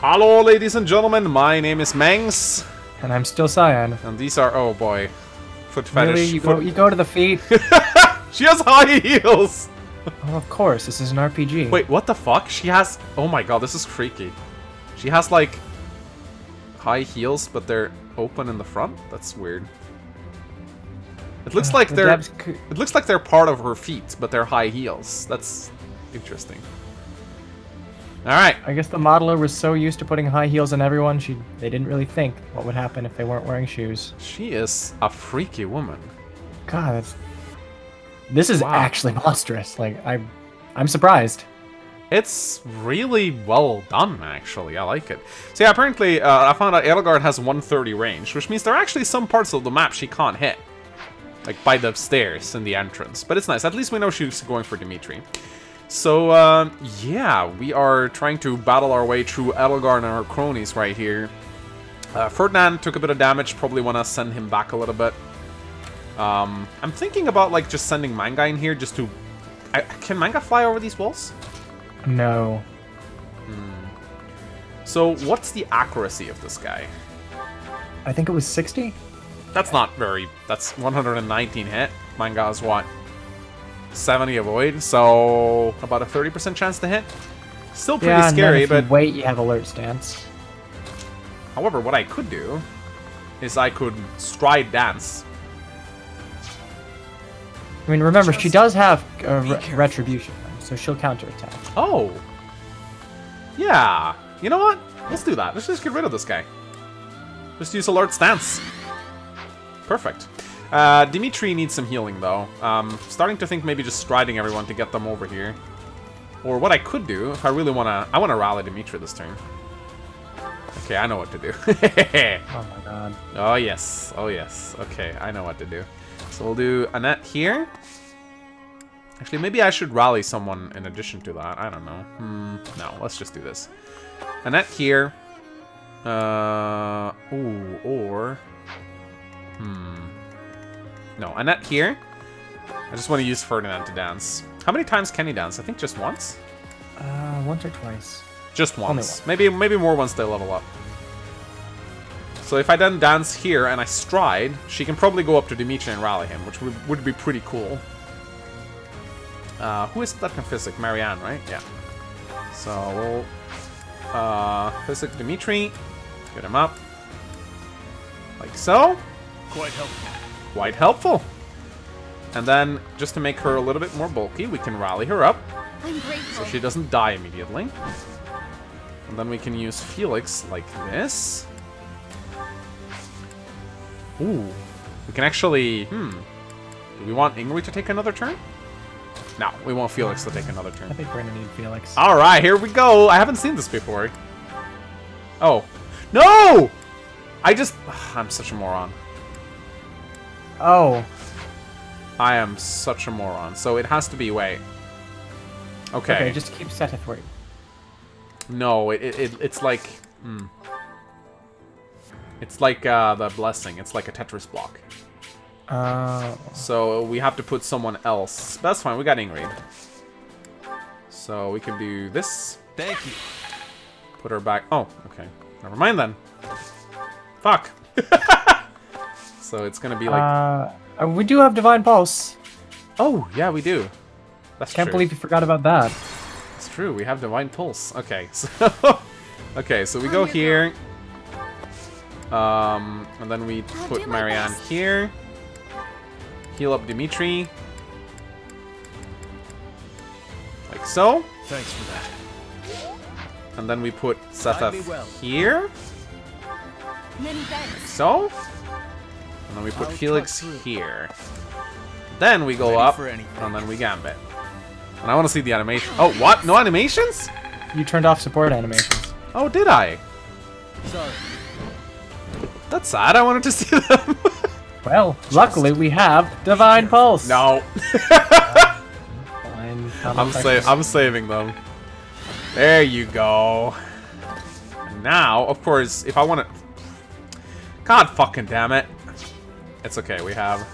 Hello, ladies and gentlemen. My name is Mangs, And I'm still Cyan. and these are oh boy, foot fetish. Really? You foot- go, you go to the feet? she has high heels. oh, of course. This is an RPG. Wait, what the fuck? She has. Oh my god, this is freaky. She has like high heels, but they're open in the front. That's weird. It looks uh, like The they're. It looks like they're part of her feet, but they're high heels. That's interesting. All right. I guess the modeler was so used to putting high heels on everyone, she they didn't really think what would happen if they weren't wearing shoes. She is a freaky woman. God, that's... This is Wow. actually monstrous. Like, I, I'm surprised. It's really well done, actually. I like it. So yeah, apparently uh, I found out Edelgard has 130 range, which means there are actually some parts of the map she can't hit. Like by the stairs in the entrance. But it's nice. At least we know she's going for Dimitri. So, uh, yeah, we are trying to battle our way through Edelgard and our cronies right here. Uh, Ferdinand took a bit of damage. Probably want to send him back a little bit. Um, I'm thinking about, like, just sending Manga in here just to... I, can Manga fly over these walls? No. So, what's the accuracy of this guy? I think it was 60? That's not very... That's 119 hit. Manga's what? 70 avoid, so about a 30% chance to hit. Still pretty yeah, scary, if but... you wait, you have alert stance. However, what I could do is I could stride dance. I mean, remember, she does have uh, re- retribution, so she'll counterattack. Oh! Yeah. You know what? Let's do that. Let's just get rid of this guy. Just use alert stance. Perfect. Uh, Dimitri needs some healing, though. Um, starting to think maybe just striding everyone to get them over here. Or what I could do, if I really want to... I want to rally Dimitri this turn. Okay, I know what to do. Oh my god. Oh, yes. Oh, yes. Okay, I know what to do. So we'll do Annette here. Actually, maybe I should rally someone in addition to that. I don't know. Hmm, no, let's just do this. Annette here. Uh, ooh, or... Hmm. No, Annette here. I just want to use Ferdinand to dance. How many times can he dance? I think just once? Uh, once or twice. Just once. once. Maybe maybe more once they level up. So if I then dance here and I stride, she can probably go up to Dimitri and rally him, which would, would be pretty cool. Uh, who is that can physic? Marianne, right? Yeah. So we'll uh, physic Dimitri, get him up, like so. Quite helpful. Quite helpful. And then, just to make her a little bit more bulky, we can rally her up I'm grateful. so she doesn't die immediately. And then we can use Felix like this. Ooh. We can actually... Hmm. Do we want Ingrid to take another turn? No, we want Felix to take another turn. I think we're gonna need Felix. Alright, here we go! I haven't seen this before. Oh. No! I just... I'm such a moron. Oh, I am such a moron. So it has to be... Wait. Okay. okay, just keep Seteth where No, it, it, it it's like... Hmm. It's like uh, the blessing. It's like a Tetris block. Uh, So we have to put someone else. That's fine. We got Ingrid. So we can do this. Thank you. Put her back. Oh, okay. Never mind then. Fuck. so it's gonna be like. uh, we do have Divine Pulse. oh yeah, we do. That's Can't true. believe you forgot about that. It's true. We have divine pulse. Okay. So. okay. So we go here. Um, and then we put Marianne best. here. Heal up Dimitri. Like so. Thanks for that. And then we put Guide Seteth well. here. Many thanks. So. And then we put I'll Felix here. Then we go Ready up. And then we gambit. And I want to see the animation. Oh, what? No animations? You turned off support animations. Oh, did I? Sorry. That's sad. I wanted to see them. Well, luckily we have Divine Pulse. no. I'm sa I'm saving them. There you go. Now, of course, if I want to... God fucking damn it. It's okay, we have...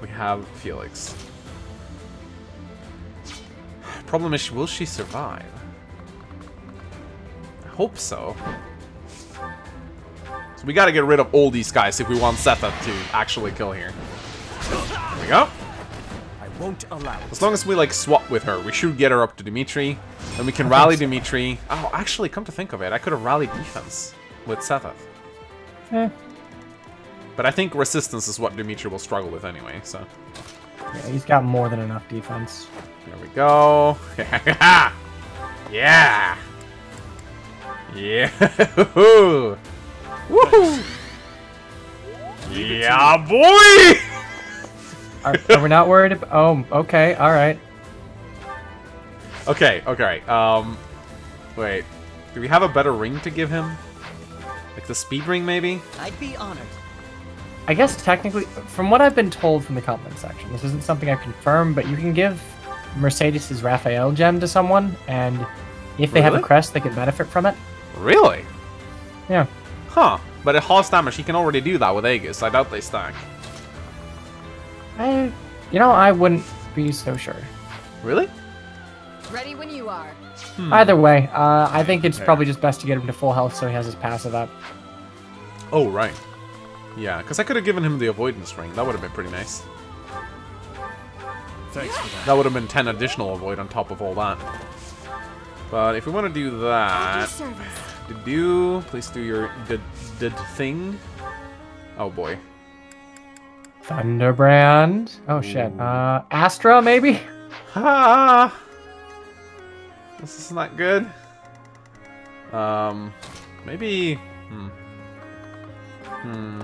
We have Felix. Problem is, will she survive? I hope so. So we gotta get rid of all these guys if we want Seteth to actually kill here. There we go. I won't allow it. As long as we like swap with her, we should get her up to Dimitri. Then we can rally Dimitri. Oh, actually, come to think of it, I could have rallied defense with Seteth. Eh, But I think resistance is what Dimitri will struggle with anyway, so. yeah, he's got more than enough defense. There we go. yeah. Yeah. Woohoo. Yeah, boy. Are, are we not worried? About, oh, okay, all right. Okay, okay. Um, wait. Do we have a better ring to give him? Like the speed ring, maybe? I'd be honored. I guess technically, from what I've been told from the comment section, this isn't something I've confirmed, but you can give Mercedes' Rafail gem to someone, and if they have a crest, they can benefit from it. Really? Yeah. Huh. But it halves damage. He can already do that with Aegis. I doubt they stack. I, you know, I wouldn't be so sure. Really? Ready when you are. Either way, uh, I think it's Okay. probably just best to get him to full health so he has his passive up. Oh, right. Yeah, because I could have given him the avoidance ring. That would have been pretty nice. Thanks for that. That would have been 10 additional avoid on top of all that. But if we want to do that, service. to do, please do your did did thing. Oh boy. Thunderbrand. Oh shit. Uh, Astra maybe. Ah, this is not good. Um, maybe. Hmm. Hmm.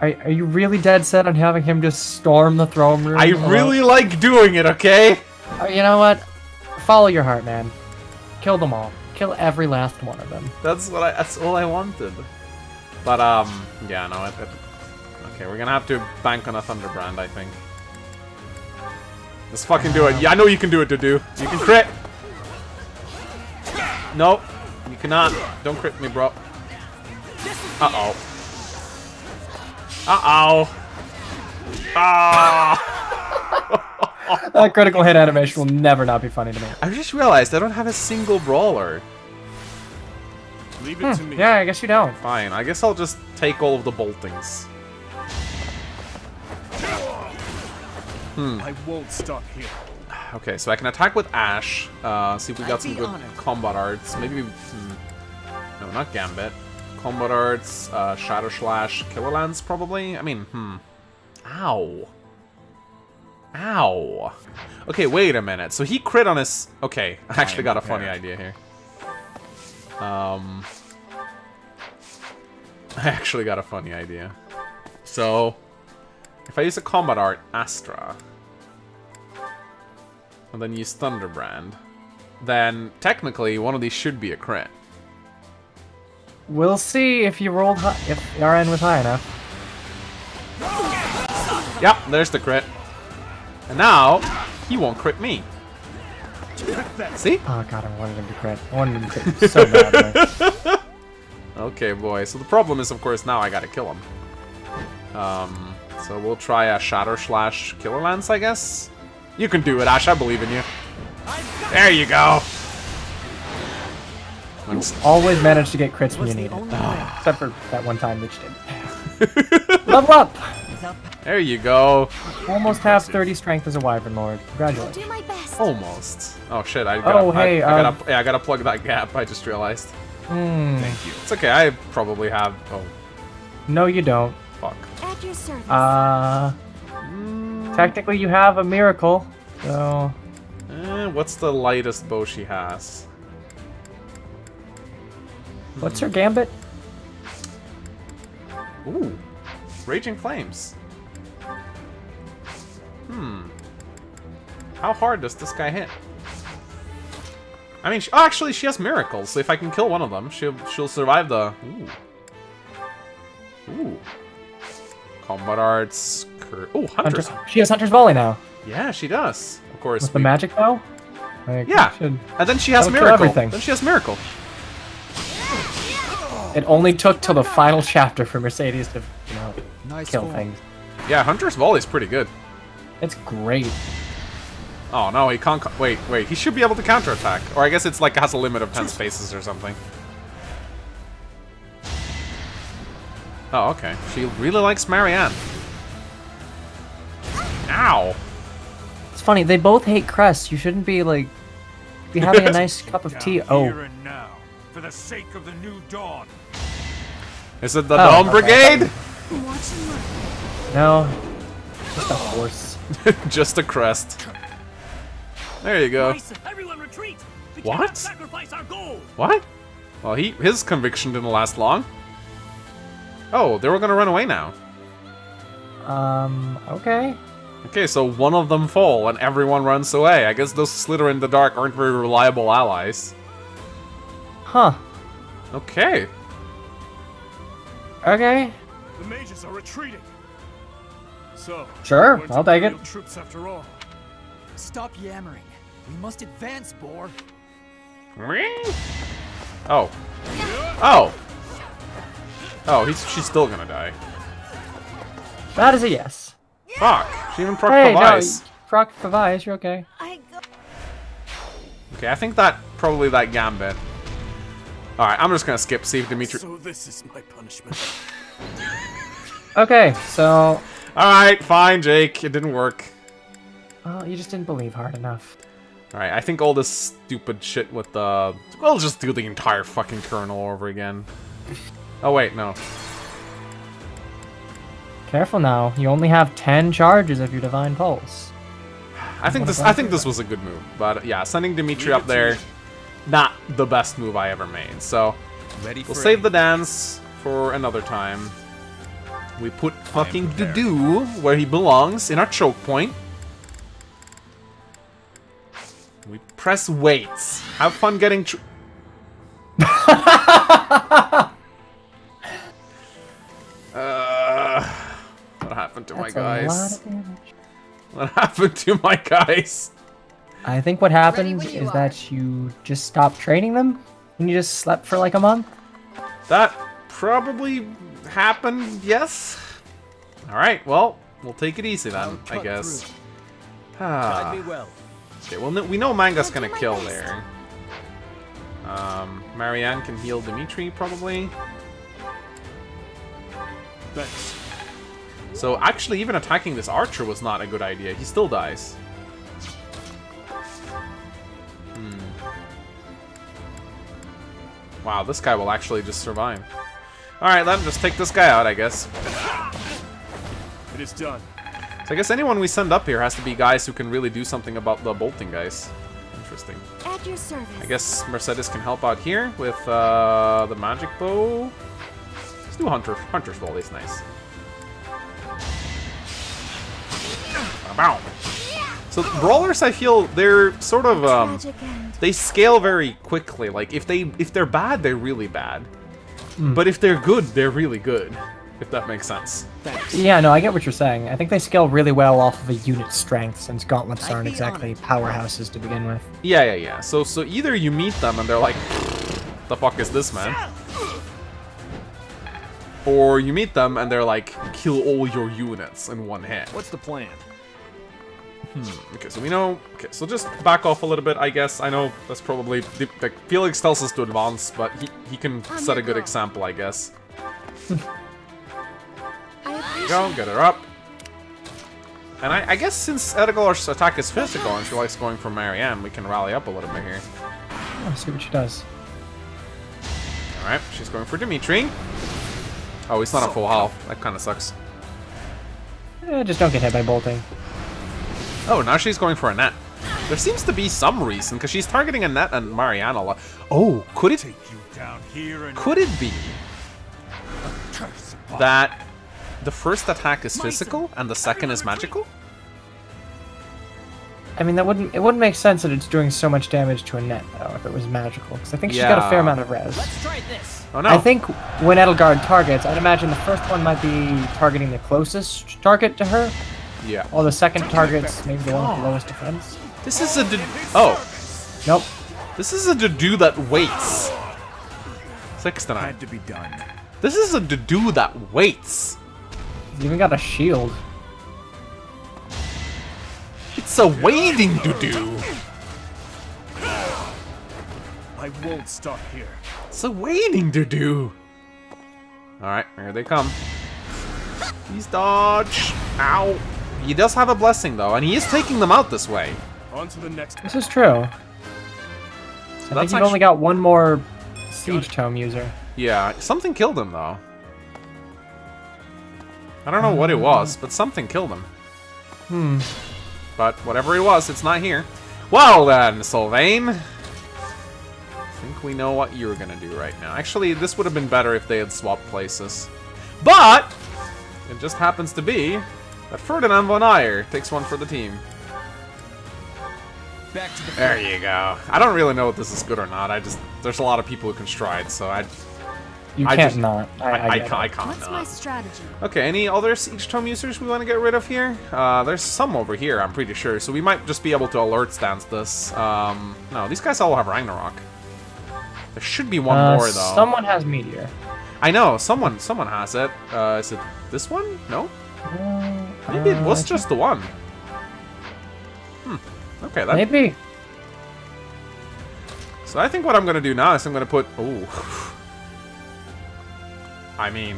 Are, are you really dead set on having him just storm the throne room? I really like doing it. Okay. Uh, you know what? Follow your heart, man. Kill them all. Kill every last one of them. That's what I. That's all I wanted. But um, yeah, no. It, it, okay, we're gonna have to bank on a Thunderbrand, I think. Let's fucking do it. Yeah, I know you can do it, Dedue. You can crit. No, you cannot. Don't crit me, bro. Uh oh. Uh oh. Ah! That critical hit animation will never not be funny to me. I just realized I don't have a single brawler. Leave it to me. Hmm, Yeah, I guess you don't. Fine, I guess I'll just take all of the boltings. Hmm. I won't stop here. Okay, so I can attack with Ash. Uh, see if we got I'd some good honored. combat arts. Maybe, hmm. no, not Gambit. Combat arts, uh, Shadow Slash, Killer Lance, probably. I mean, hmm. Ow. Ow. Okay, wait a minute. So he crit on his. Okay, I actually got a funny idea here. Um. I actually got a funny idea. So, if I use a combat art, Astra, and then use Thunderbrand, then technically one of these should be a crit. We'll see if you rolled high, if RN was high enough. Yep, there's the crit. And now, he won't crit me. See? Oh god, I wanted him to crit. I wanted him to crit so badly. Okay, boy. So the problem is, of course, now I gotta kill him. Um, so we'll try a Shatter Slash Killer Lance, I guess? You can do it, Ash. I believe in you. There you go. I'm Always manage to get crits when you need it. Except for that one time which did. Level up! There you go. Almost have 30 strength as a Wyvern Lord. I'll Congratulations. do my best. Almost. Oh shit! I gotta. Oh, hey, I, I um, gotta. Yeah, I gotta plug that gap. I just realized. Hmm. Thank you. It's okay. I probably have. Oh, No, you don't. fuck. At your service. Uh, technically you have a miracle, so Eh, what's the lightest bow she has? What's her gambit? Ooh, Raging Flames. Hmm. How hard does this guy hit? I mean, she, oh, actually, she has miracles. So if I can kill one of them, she'll she'll survive the. Ooh. Ooh. Combat arts. Cur oh, hunters. Hunter, she has Hunter's Volley now. Yeah, she does. Of course. With the magic bow? Like, Yeah. should- And then she has miracle. everything. Then she has miracle. It only took till the final chapter for Mercedes to, you know, Nice kill form. things. Yeah, Hunter's Volley is pretty good. It's great. Oh no, he can't. Wait, wait. He should be able to counterattack, or I guess it's like it has a limit of ten spaces or something. Oh, okay. She really likes Marianne. Ow! It's funny, they both hate Crest. You shouldn't be like be having a nice cup of tea. Oh, for the sake of the new dawn. Is it the Oh, Dawn okay. Brigade? Watch and learn. no. Just a horse. Just a crest. There you go. Everyone retreat! What? sacrifice our gold! What? Well, he his conviction didn't last long. Oh, they were gonna run away now. Um, okay. Okay, so one of them fall and everyone runs away. I guess those Slither in the Dark aren't very reliable allies. Huh. Okay. Okay. The mages are retreating. So, Sure, I'll take it. Troops after all. Stop yammering. We must advance, Boar. Oh. Oh. Oh, he's she's still gonna die. That is a yes. Fuck. She even proc Hey, no, Pavise. Proc Pavise, you're okay. I go. Okay, I think that probably that gambit. Alright, I'm just gonna skip, see if Dimitri. So this is my punishment. Okay, so Alright, fine, Jake. It didn't work. well, you just didn't believe hard enough. Alright, I think all this stupid shit with uh, the... We'll just do the entire fucking kernel over again. Oh, wait, no. Careful now. You only have 10 charges of your Divine Pulse. I think this I think this was a good move. But yeah, sending Dimitri up there, me. Not the best move I ever made. So, Ready we'll for save the dance for another time. We put fucking Dedue where he belongs, in our choke point. We press weights. Have fun getting... Tr uh, what happened to That's my a lot guys? of. What happened to my guys? I think what happened is are. that you just stopped training them and you just slept for like a month. That probably happened, yes. Alright, well, we'll take it easy then, I'll I cut guess. Ah. Well. Okay, well, no- we know Manga's I'll gonna kill best. there. Um, Marianne can heal Dimitri, probably. Thanks. So actually, even attacking this archer was not a good idea. He still dies. Wow, this guy will actually just survive. Alright, let him just take this guy out, I guess. It is done. So I guess anyone we send up here has to be guys who can really do something about the bolting guys. Interesting. At your service. I guess Mercedes can help out here with uh, the magic bow. Let's do Hunter. Hunter's Volley is nice. Bow. So brawlers, I feel they're sort of um, they scale very quickly. Like if they if they're bad, they're really bad. But if they're good, they're really good. If that makes sense. Yeah, no, I get what you're saying. I think they scale really well off of a unit strength since gauntlets aren't exactly powerhouses to begin with. Yeah, yeah, yeah. So so either you meet them and they're like, the fuck is this man? Or you meet them and they're like, kill all your units in one hit. What's the plan? Okay, so we know. Okay, so just back off a little bit, I guess. I know that's probably like Felix tells us to advance, but he he can set a good example, I guess. I appreciate Go, get her up. And I, I guess since Edgar's attack is physical and she likes going for Marianne, we can rally up a little bit here. Let's see what she does. Alright, she's going for Dimitri. Oh, he's not on full health. That kind of sucks. Eh, just don't get hit by bolting. Oh, now she's going for Annette. There seems to be some reason, because she's targeting Annette and Marianne a lot. Oh, could it Take you down here and could it be that the first attack is physical and the second is magical? I mean, that wouldn't it wouldn't make sense that it's doing so much damage to Annette though if it was magical, because I think she's got a fair amount of res. Let's try this. Oh no. I think when Edelgard targets, I'd imagine the first one might be targeting the closest target to her, Yeah. while the second target's maybe the one with the lowest defense. This is a. d- Oh, Nope. this is a do that waits. Six to nine. had to be done. This is a do that waits. He's even got a shield. It's a waiting to do? I won't stop here. It's a waiting to do? Alright, here they come. He's dodge. Ow. He does have a blessing though, and he is taking them out this way. On to the next. This is true. I think that's you've only got one more siege tome user. Yeah, something killed him though. I don't know what it was, but something killed him. Hmm. But whatever it was, it's not here. Well then, Sylvain. I think we know what you're gonna do right now. Actually, this would have been better if they had swapped places. But it just happens to be that Ferdinand von Aegir takes one for the team. Back to the There you go. I don't really know if this is good or not. I just there's a lot of people who can stride, so I You I can't just- not. I, I, I, I, get can't, I it. can't What's my strategy? Okay, any other Siege Tome users we want to get rid of here? Uh, there's some over here, I'm pretty sure, so we might just be able to alert stance this. Um, no, these guys all have Ragnarok. There should be one Uh, more, though. Someone has meteor. I know, someone someone has it. Uh, is it this one? No? Uh, Maybe it was uh, just the one. Hmm, okay, that, Maybe. So I think what I'm gonna do now is I'm gonna put. Oh. I mean,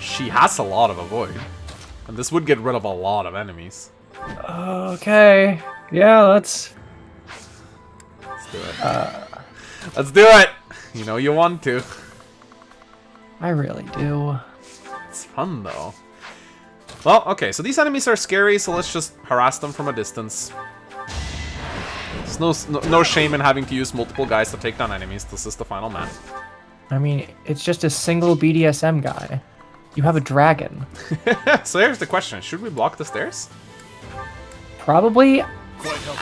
she has a lot of avoid, and this would get rid of a lot of enemies. Okay. Yeah, let's. Let's do it. Let's do it. You know you want to. I really do. It's fun though. Well, okay, so these enemies are scary, so let's just harass them from a distance. There's no, no, no shame in having to use multiple guys to take down enemies. This is the final map. I mean, it's just a single BDSM guy. You have a dragon. so here's the question: Should we block the stairs? Probably. Helpful.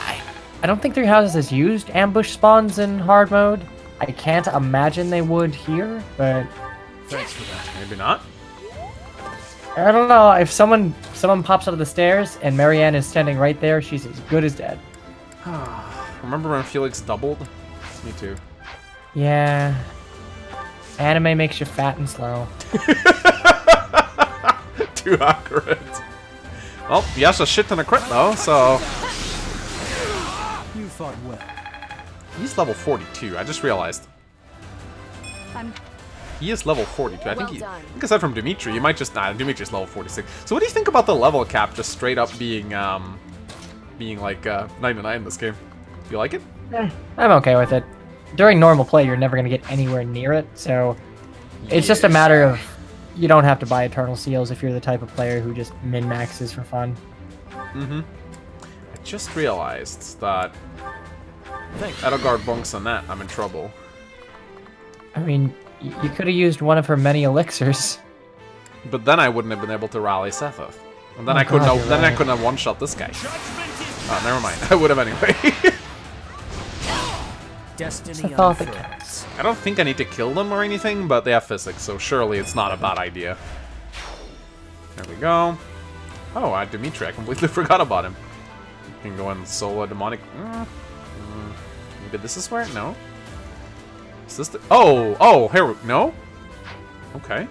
I don't think Three Houses has used ambush spawns in hard mode. I can't imagine they would here, but Thanks for that. Maybe not. I don't know. If someone someone pops out of the stairs and Marianne is standing right there, she's as good as dead. Remember when Felix doubled? Me too. Yeah. Anime makes you fat and slow. Too accurate. Well, he has a shit ton of crit though, so You fought well. he's level 42. I just realized. I'm He is level 42. I think Well he. I think aside from Dimitri, you might just nah. Dimitri's level 46. So what do you think about the level cap just straight up being um, being like uh, 99 in this game? You like it? Eh, I'm okay with it. During normal play, you're never gonna get anywhere near it, so it's just a matter of you don't have to buy Eternal Seals if you're the type of player who just min maxes for fun. Mm-hmm. I just realized that Thank you. Edelgard bunks on that, I'm in trouble. I mean, y- you could have used one of her many elixirs. But then I wouldn't have been able to rally Seteth. And then Oh I couldn't God, have, you're then I couldn't have one-shot this guy. Oh, never mind. I would have anyway. Destiny It's the thought that unfurls. counts. I don't think I need to kill them or anything, but they have physics, so surely it's not a bad idea. There we go. Oh, I Dimitri, I completely forgot about him. You can go in solo demonic. Mm, mm, maybe this is where? No. Is this the? Oh, oh, here. we- No. Okay.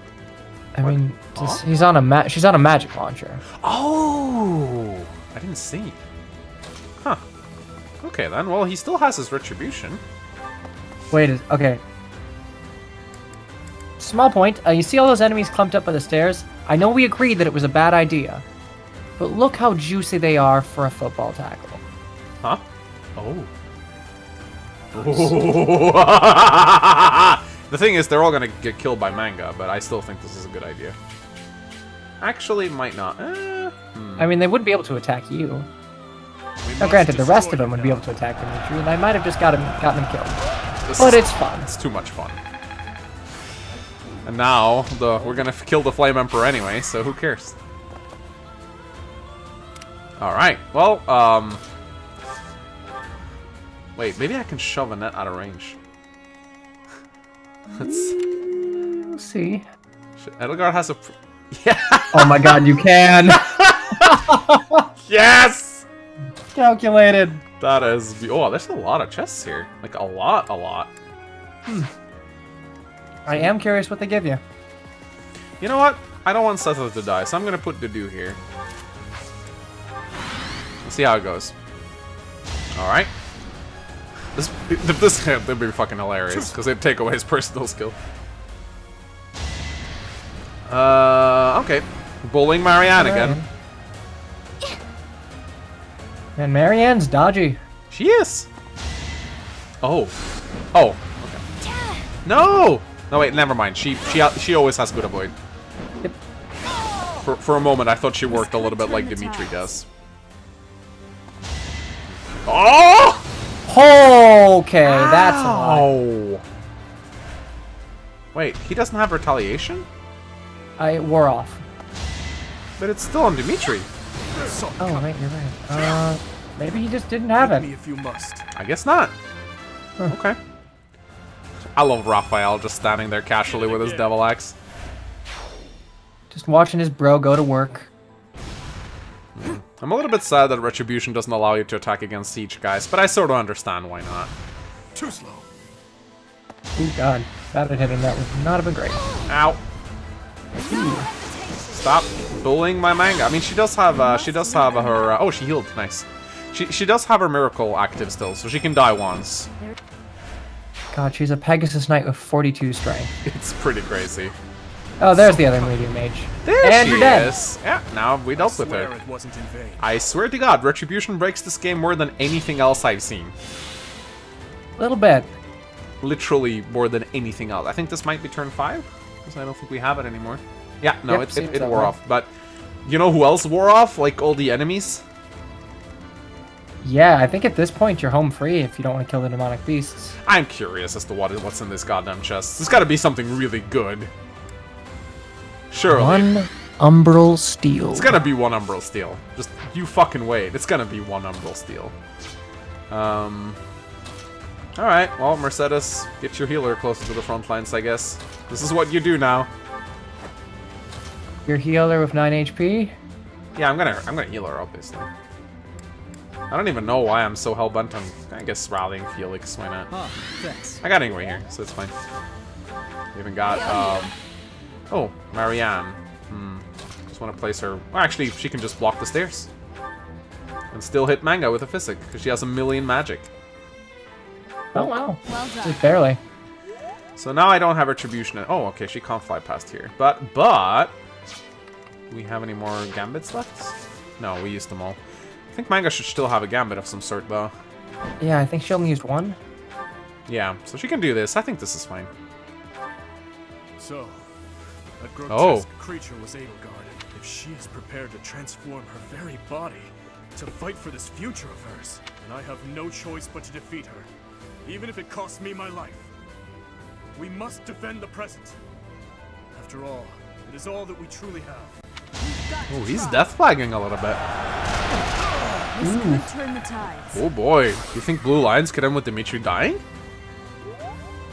I What? mean, Huh? he's on a ma- she's on a magic launcher. Oh, I didn't see. Huh. Okay then. Well, he still has his retribution. Wait, okay. Small point. Uh, you see all those enemies clumped up by the stairs? I know we agreed that it was a bad idea, but look how juicy they are for a football tackle. Huh? Oh. the thing is, they're all gonna get killed by manga, but I still think this is a good idea. Actually, might not. Eh, hmm. I mean, they wouldn't be able to attack you. We Now, granted, the rest of them would be able to attack Dimitri, and I might have just got him, gotten him killed. This But is- it's fun. It's too much fun. And now, the we're gonna kill the Flame Emperor anyway, so who cares? Alright, well, um... Wait, maybe I can shove Annette out of range. Let's... We'll see. Edelgard has a... pr- Yeah! Oh my god, you can! yes! Calculated. That is... be- Oh, there's a lot of chests here. Like, a lot, a lot. Hmm. I am curious what they give you. You know what? I don't want Seteth to die, so I'm gonna put Dedue here. Let's see how it goes. This this would be fucking hilarious because they'd take away his personal skill. Uh, okay. Bullying Marianne again. And Marianne's dodgy. She is. Oh. Oh. Okay. No. No wait. Never mind. She she she always has good avoid. Yep. For for a moment, I thought she worked a little bit like Dimitri does. Oh! Okay, that's a lot. Oh. Wait, he doesn't have retaliation, I wore off. but it's still on Dimitri. Oh, right, you're right. Uh, maybe he just didn't have meet me it. if you must. I guess not. Huh. Okay. I love Raphael just standing there casually with his devil axe. Just watching his bro go to work. I'm a little bit sad that Retribution doesn't allow you to attack against Siege guys, but I sort of understand why not. Too slow. Oh god, that had hit him. That would not have been great. Ow. Stop bullying my manga. I mean, she does have, uh, she does have her, uh, oh, she healed, nice. She, she does have her miracle active still, so she can die once. God, she's a Pegasus Knight with 42 strength. It's pretty crazy. Oh, there's the other medium mage. There and she you're dead. is. Yeah, now we dealt with Swear her. it wasn't in vain. I swear to God, Retribution breaks this game more than anything else I've seen. A little bit. Literally more than anything else. I think this might be turn 5, because I don't think we have it anymore. Yeah, no, Yep, it, it, it wore way. off. But you know who else wore off? Like all the enemies? Yeah, I think at this point you're home free if you don't want to kill the demonic beasts. I'm curious as to what what's in this goddamn chest. There's gotta be something really good. Surely. One umbral steel. It's gonna be one Umbral Steel. Just, you fucking wait. It's gonna be one Umbral Steel. Um... Alright, well, Mercedes, get your healer closer to the front lines, I guess. This is what you do now. Your healer with 9 HP. Yeah, I'm gonna, I'm gonna heal her, obviously. I don't even know why I'm so hell-bent on, I guess, rallying Felix, why not? Huh, thanks. I got Ingrid here, so it's fine. We even got, um... Oh, Marianne. Hmm. Just want to place her... Well, actually, she can just block the stairs. And still hit Manga with a physic, because she has a million magic. Oh wow, Well done. just barely. So now I don't have Retribution. Oh, okay, she can't fly past here. But, but... Do we have any more Gambits left? No, we used them all. I think Manga should still have a Gambit of some sort, though. Yeah, I think she only used one. Yeah, so she can do this. I think this is fine. So, that Oh. grotesque creature was Edelgard. If she is prepared to transform her very body to fight for this future of hers, then I have no choice but to defeat her, even if it costs me my life. We must defend the present. After all, it is all that we truly have. Oh, he's death flagging a little bit. This could turn the tides. Oh boy, you think Blue Lions could end with Dimitri dying?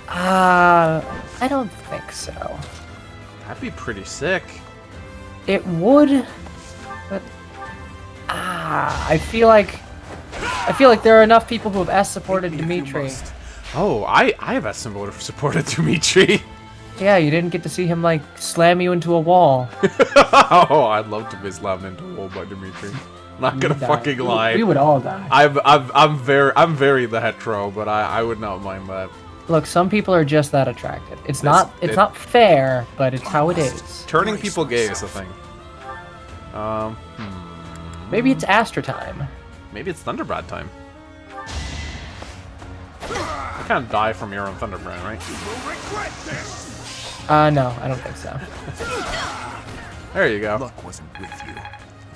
Uh, I don't think so. That'd be pretty sick. It would, but ah, I feel like I feel like there are enough people who have S supported Meet me if you Dimitri. Oh, I I have voter supported Dimitri. Yeah, you didn't get to see him like slam you into a wall. oh, I'd love to be slammed into a wall by Dimitri. I'm Not gonna Die. fucking We- lie. We would all die. I'm I'm I'm very I'm very the hetero, but I I would not mind that. Look, some people are just that attracted. It's not it's it- not fair, but it's how it is. Turning people gay is a thing. Um, hmm. Maybe it's Astra time. maybe it's Thunderbrand time. You can't die from your own Thunderbrand, right? Uh, no, I don't think so. There you go. Luck wasn't with you.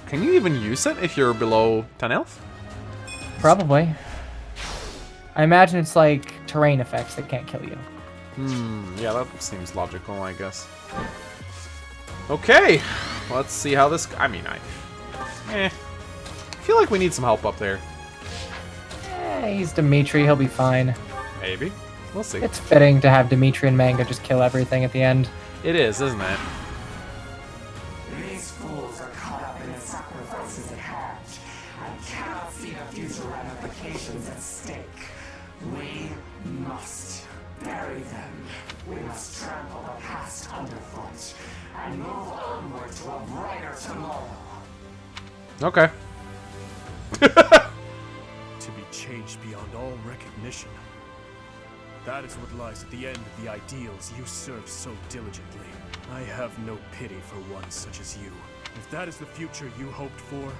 Can you even use it if you're below 10 health? Probably. I imagine it's like terrain effects that can't kill you. Hmm, yeah, that seems logical, I guess. Okay, let's see how this... I mean, I... Eh. I feel like we need some help up there. Eh, he's Dimitri, he'll be fine. Maybe. We'll see. It's fitting to have Dimitri and Manga just kill everything at the end. It is, isn't it? These fools are caught up in the sacrifices at hand and cannot see the future ramifications at stake. We must bury them. We must trample the past underfoot and move onward to a brighter tomorrow. Okay. to be changed beyond all recognition. That is what lies at the end of the ideals you serve so diligently. I have no pity for one such as you. If that is the future you hoped for,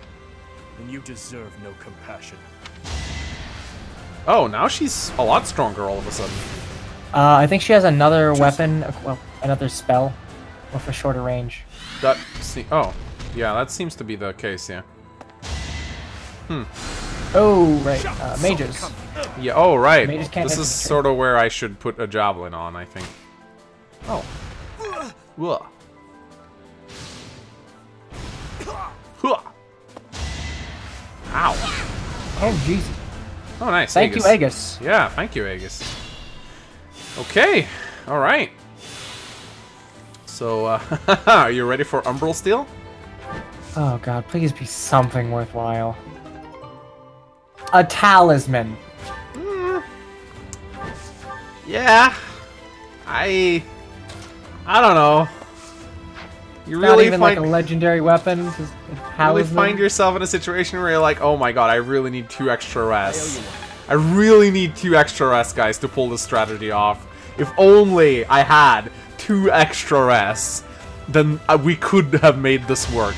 then you deserve no compassion. Oh, now she's a lot stronger all of a sudden. Uh, I think she has another weapon, uh, well, another spell with a shorter range. That se- oh, yeah, that seems to be the case. Yeah. Hmm. Oh, right. Uh, mages. Yeah. Oh, right. Mages can't This is sort of where I should put a javelin on. I think. Oh. Whoa. Ow. Oh, Jesus. Oh, nice. Thank Aegis. you, Aegis. Yeah, thank you, Aegis. Okay, all right. So, uh, are you ready for Umbral Steel? Oh, God, please be something worthwhile. A talisman. Yeah. I. I don't know. You Not really even find like a legendary weapon. Just a really talisman. find yourself in a situation where you're like, oh my god, I really need two extra rests. I really need two extra rests, guys, to pull this strategy off. If only I had two extra rests, then uh, we could have made this work.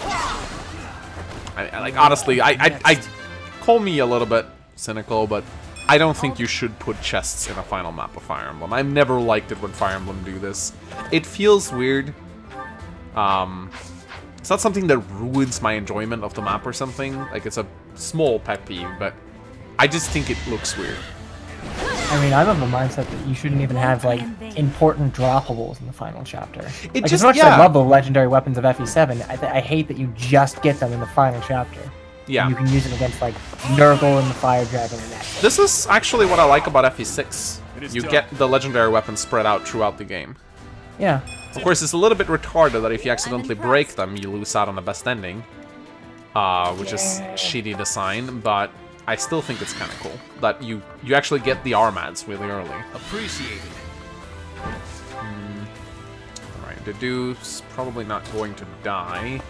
I, I- like honestly, I, I, I call me a little bit cynical, but I don't think you should put chests in a final map of Fire Emblem. I've never liked it when Fire Emblem do this. It feels weird. Um, it's not something that ruins my enjoyment of the map or something. Like it's a small pet peeve, but I just think it looks weird. I mean, I'm of the mindset that you shouldn't even have like important droppables in the final chapter. It like, as just- much as. I love the legendary weapons of FE7, I, I hate that you just get them in the final chapter. Yeah. You can use it against like Nergal and the Fire Dragon and that. This is actually what I like about FE6. You done. get the legendary weapons spread out throughout the game. Yeah. Of course, it's a little bit retarded that if you accidentally break them, you lose out on the best ending. Uh, which is shitty design, but I still think it's kind of cool. That you, you actually get the Armads really early. Appreciated. Alright, Dedue's probably not going to die.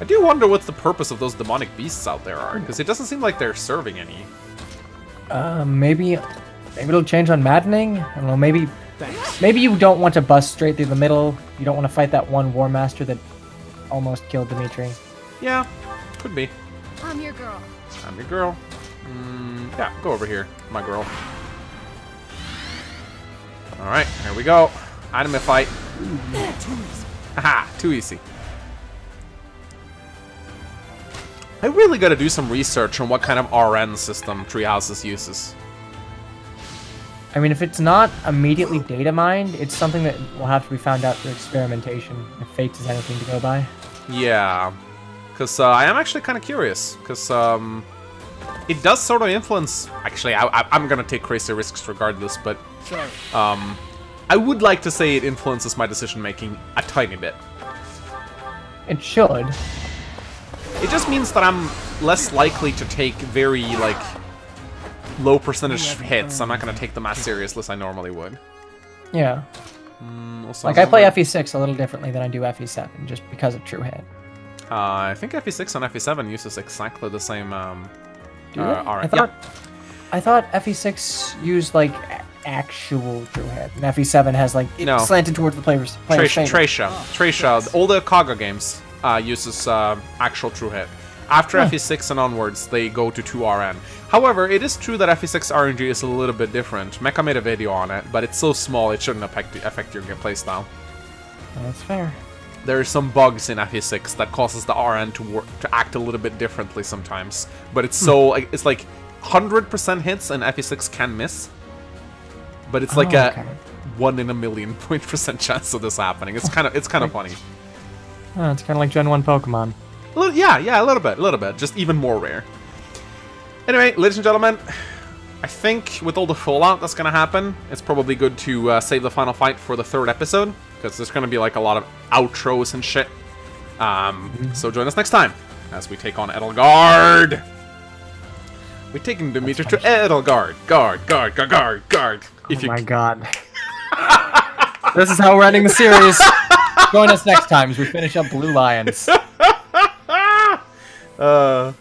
I do wonder what the purpose of those demonic beasts out there are, because it doesn't seem like they're serving any. Uh, maybe, maybe it'll change on maddening. I don't know. Maybe, Thanks. maybe you don't want to bust straight through the middle. You don't want to fight that one War Master that almost killed Dimitri. Yeah, could be. I'm your girl. I'm your girl. Mm, yeah, go over here, my girl. Alright, here we go. Anime fight. Haha, too easy. I really gotta do some research on what kind of RN system Three Houses uses. I mean, if it's not immediately data mined, it's something that will have to be found out through experimentation. If Fates is anything to go by. Yeah, because uh, I am actually kind of curious, because um, it does sort of influence. Actually, I, I'm gonna take crazy risks regardless, but um, I would like to say it influences my decision making a tiny bit. It should. It just means that I'm less likely to take very like low percentage hits. I'm not gonna take them as seriously as I normally would. Yeah. Mm, also, Like I play FE6 a little differently than I do FE7, just because of True Hit. Uh, I think FE6 and FE7 uses exactly the same um, Do uh, they? I thought I thought FE6 used like actual True Hit, and FE7 has like No. slanted towards the player's Yeah. player's Tresha, favor. Tresha, Tresha. All the Kaga games uh, uses uh, actual true hit. After Huh. FE6 and onwards, they go to 2RN. However, it is true that FE6 RNG is a little bit different. Mekkah made a video on it, but it's so small it shouldn't affect, affect your game playstyle. That's fair. There are some bugs in FE6 that causes the RN to work to act a little bit differently sometimes. But it's so it's like 100% hits and FE6 can miss. But it's like Oh, a okay. one in a million point percent chance of this happening. It's kind of it's kind of funny. Oh, it's kind of like Gen 1 Pokemon. A little, yeah, yeah, a little bit, a little bit, just even more rare. Anyway, ladies and gentlemen, I think with all the fallout that's gonna happen, it's probably good to uh, save the final fight for the third episode because there's gonna be like a lot of outros and shit. Um, so join us next time as we take on Edelgard. We're taking Dimitri to Edelgard. Guard, guard, guard, guard, guard. If oh you my god. this is how we're ending the series. Join us next time as we finish up Blue Lions. uh,